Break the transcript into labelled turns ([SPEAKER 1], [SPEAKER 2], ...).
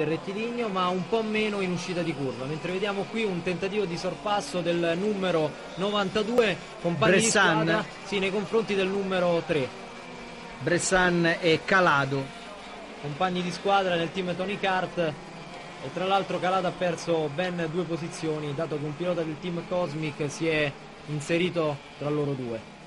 [SPEAKER 1] del rettilineo ma un po' meno in uscita di curva mentre vediamo qui un tentativo di sorpasso del numero 92 compagni
[SPEAKER 2] Bressan.
[SPEAKER 1] di squadra sì, nei confronti del numero 3
[SPEAKER 2] Bressan e Calado.
[SPEAKER 1] compagni di squadra nel team Tony Kart e tra l'altro Calado ha perso ben due posizioni dato che un pilota del team Cosmic si è inserito tra loro due